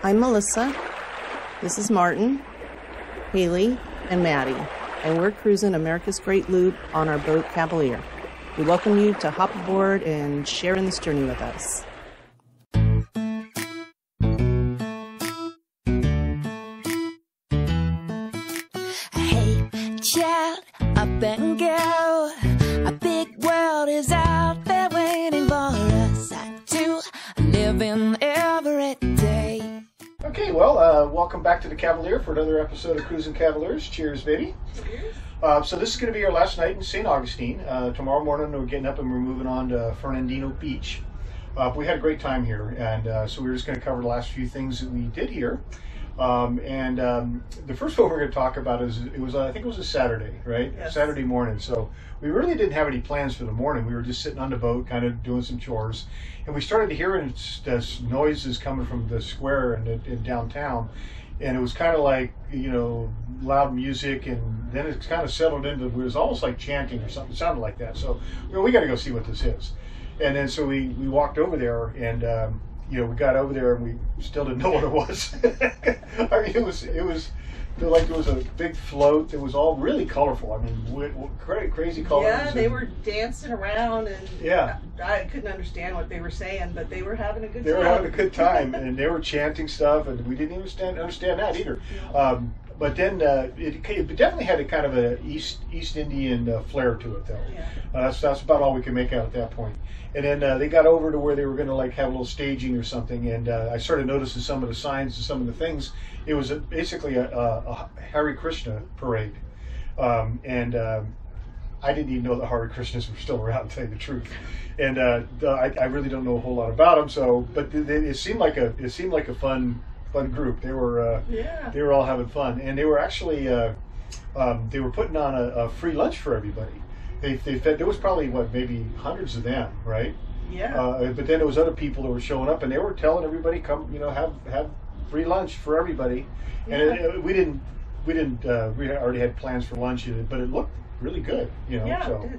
I'm Melissa. This is Martin, Haley, and Maddie, and we're cruising America's Great Loop on our boat Cavalier. We welcome you to hop aboard and share in this journey with us. Well, uh, welcome back to the Cavalier for another episode of Cruising Cavaliers. Cheers, baby. Uh, so this is going to be our last night in St. Augustine. Uh, tomorrow morning we're getting up and we're moving on to Fernandina Beach. Uh, we had a great time here, and uh, so we're just going to cover the last few things that we did here. Um, and um, the first one we're going to talk about is it was uh, I think it was a Saturday, right? Yes. Saturday morning. So we really didn't have any plans for the morning. We were just sitting on the boat, kind of doing some chores, and we started hearing this noises coming from the square in, in downtown, and it was kind of like you know loud music, and then it kind of settled into it was almost like chanting or something. It sounded like that. So you know, we got to go see what this is. And then so we, we walked over there and um, you know we got over there and we still didn't know what it was. I mean it was it was like it was a big float. It was all really colorful. I mean wi- wi- cra- crazy colors. Yeah, they were dancing around, and Yeah. I, I couldn't understand what they were saying, but they were having a good time. They time. were having a good time and they were chanting stuff and we didn't even stand, understand that either. Um, but then uh, it, it definitely had a kind of a East East Indian uh, flair to it though. Yeah. Uh, that's that's about all we could make out at that point. And then uh, they got over to where they were going to like have a little staging or something. And uh, I started noticing some of the signs and some of the things. It was a, basically a, a, a Hare Krishna parade, um, and um, I didn't even know the Hare Krishnas were still around. To tell you the truth, and uh, I, I really don't know a whole lot about them. So, but th- they, it seemed like a it seemed like a fun fun group. They were uh, Yeah. they were all having fun, and they were actually uh, um, they were putting on a, a free lunch for everybody. They, they fed there was probably what maybe hundreds of them, right? Yeah. Uh, but then there was other people that were showing up, and they were telling everybody, "Come, you know, have have free lunch for everybody." And it, it- we didn't we didn't uh, we already had plans for lunch, but it looked really good, you know. yeah. so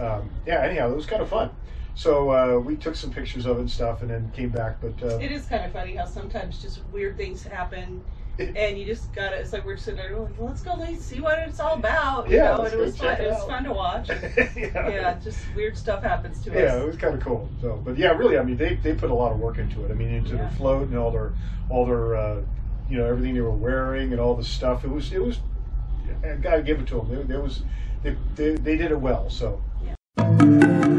um, yeah, anyhow, it was kind of fun. So uh, we took some pictures of it and stuff, and then came back. But uh, It is kind of funny how sometimes just weird things happen, and you just gotta. It's like we're sitting there, like, let's go let's see what it's all about. You Yeah, know, and it was fun. it It was fun to watch. yeah, yeah, just weird stuff happens to us. Yeah, it was kind of cool. So, but yeah, really, I mean, they, they put a lot of work into it. I mean, into Yeah. their float and all their all their uh, you know everything they were wearing and all the stuff. It was it was I gotta give it to them. There, was they, they they did it well. So. Okay,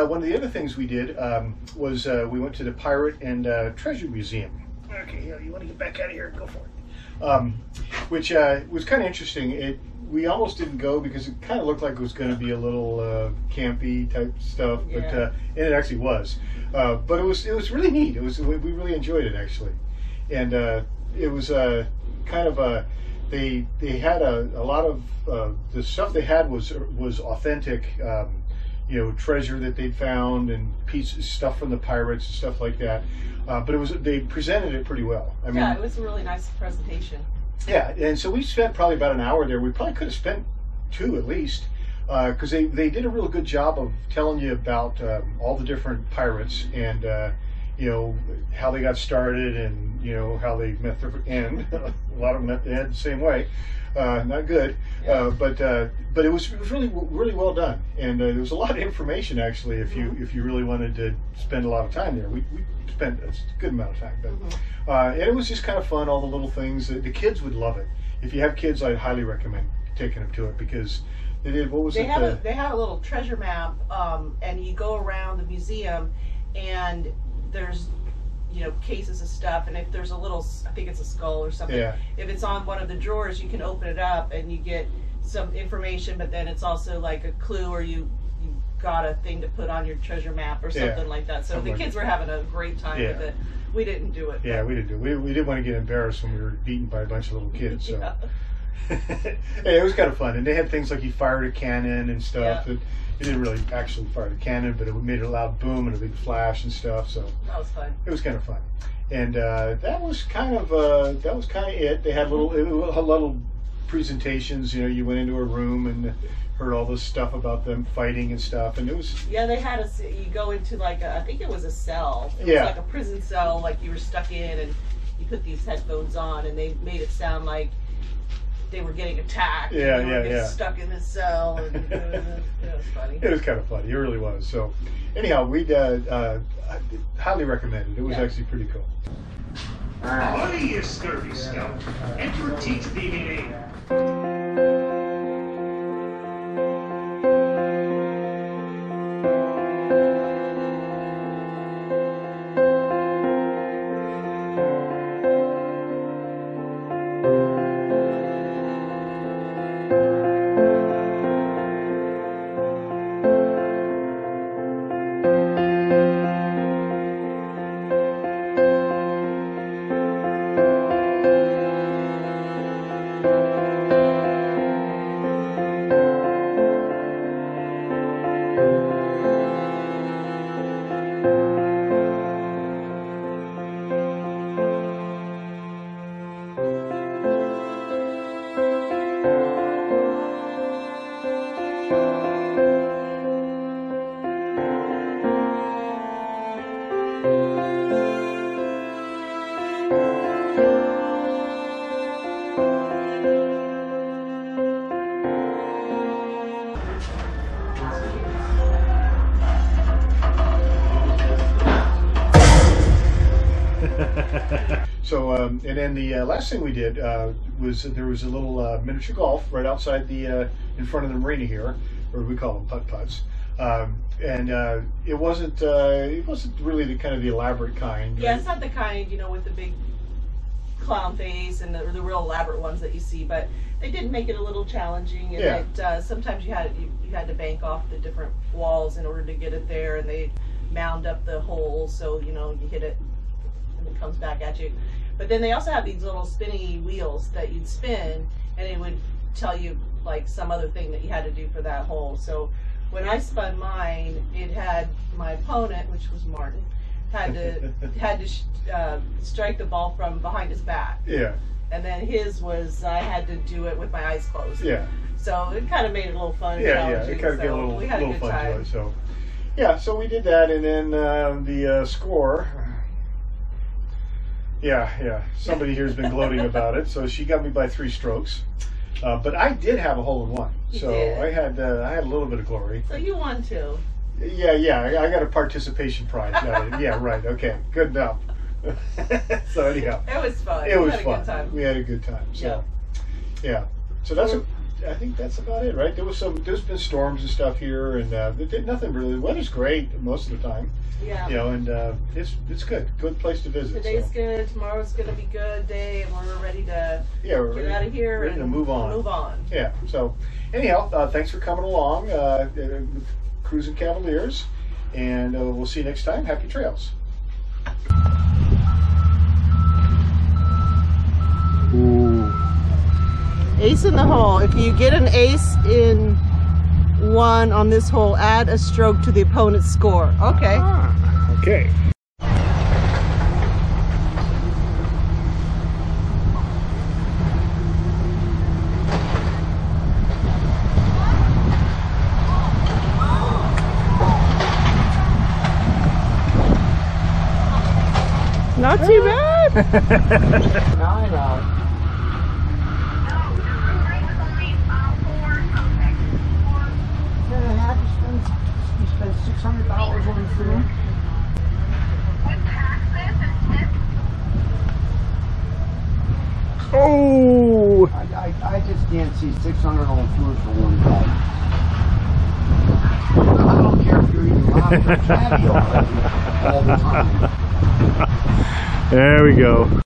uh, one of the other things we did um, was uh, we went to the Pirate and uh, Treasure Museum. Okay, yeah, you want to get back out of here? Go for it. Um, which uh, was kind of interesting. It we almost didn't go because it kind of looked like it was going to be a little uh, campy type stuff, but Yeah. uh, and it actually was. Uh, but it was it was really neat. It was we we really enjoyed it actually, and uh, it was uh, kind of a they they had a, a lot of uh, the stuff they had was was authentic. Um, you know, treasure that they'd found and pieces stuff from the pirates and stuff like that. Uh, but it was they presented it pretty well. I mean, yeah, it was a really nice presentation. yeah, and so we spent probably about an hour there. We probably could have spent two at least, because they, they did a real good job of telling you about um, all the different pirates and uh, you know how they got started and you know how they met their end. a lot of them met the end the same way. Uh, not good, uh, but uh, but it was, it was really really well done, and uh, there was a lot of information actually. If you if you really wanted to spend a lot of time there, we, we spent a good amount of time, but uh, and it was just kind of fun. All the little things. The the kids would love it. If you have kids, I'd highly recommend taking them to it because they did. What was They it? have the- a they have a little treasure map, um, and you go around the museum, and there's you know cases of stuff, and if there's a little, i think it's a skull or something. Yeah. If it's on one of the drawers, you can open it up, and you get some information, but then it's also like a clue or you you got a thing to put on your treasure map or Yeah. something like that. So Something the like kids were having a great time with it. We didn't do it. Yeah, we didn't do. We, we didn't want to get embarrassed when we were beaten by a bunch of little kids. So Yeah. yeah, it was kind of fun, and they had things like you fired a cannon and stuff. Yeah. It, it didn't really actually fire the cannon, but it made a loud boom and a big flash and stuff. So That was fun. it was kind of fun, and uh, that was kind of uh, that was kind of it. They had little a little presentations. You know, you went into a room and heard all this stuff about them fighting and stuff, and it was Yeah, they had us. You go into like a, I think it was a cell. It Yeah. was like a prison cell, like you were stuck in, and you put these headphones on, and they made it sound like they were getting attacked. Yeah, and they yeah, were getting yeah. Stuck in the cell, and uh, it was funny. it was kind of funny. It really was. So anyhow, we uh, uh, highly recommend it. It was Yeah. actually pretty cool. Howdy, you scurvy scout. Enter teach DVD. Um, and then the uh, last thing we did uh, was there was a little uh, miniature golf right outside the uh, in front of the marina here, or we call them putt putts. Um, and uh, it wasn't uh, it wasn't really the kind of the elaborate kind. Yeah, right? it's not the kind you know with the big clown face and the, the real elaborate ones that you see, but they did make it a little challenging. And Yeah. it, uh, sometimes you had you, you had to bank off the different walls in order to get it there, and they mound up the holes so you know you hit it and it comes back at you. But then they also have these little spinny wheels that you'd spin, and it would tell you like some other thing that you had to do for that hole. So when I spun mine, it had my opponent, which was Martin, had to had to sh- uh, strike the ball from behind his back, Yeah, and then his was I had to do it with my eyes closed. yeah, So it kind of made it a little fun. yeah, yeah. It kind of so gave a little, we had a good fun to time. it. So, yeah, so we did that, and then uh, the uh, score. Yeah, yeah. Somebody here's been gloating about it. So she got me by three strokes, uh, but I did have a hole in one. You So did. I had uh, I had a little bit of glory. So you won too. Yeah, yeah. I, I got a participation prize. Yeah, right. Okay, good enough. so anyhow, It was fun. it We was had a fun. Good time. We had a good time. So yeah. So that's a, I think that's about it, right? There was some. There's been storms and stuff here, and uh, did nothing really. The weather's great most of the time, Yeah. you know, and uh, it's it's good. Good place to visit. Today's so. good. Tomorrow's gonna be good day, and we're ready to Yeah, we're get out of here ready and to move on. Move on. Yeah. So anyhow, uh, thanks for coming along, uh, uh, Cruising Cavaliers, and uh, we'll see you next time. Happy trails. Ace in the hole. If you get an ace in one on this hole, add a stroke to the opponent's score. Okay. Ah, okay. Not too bad. You spent six hundred dollars on food. Oh. I, I, I just can't see six hundred on food for one guy. I don't care if you're eating lobster caviar all the time. There we go.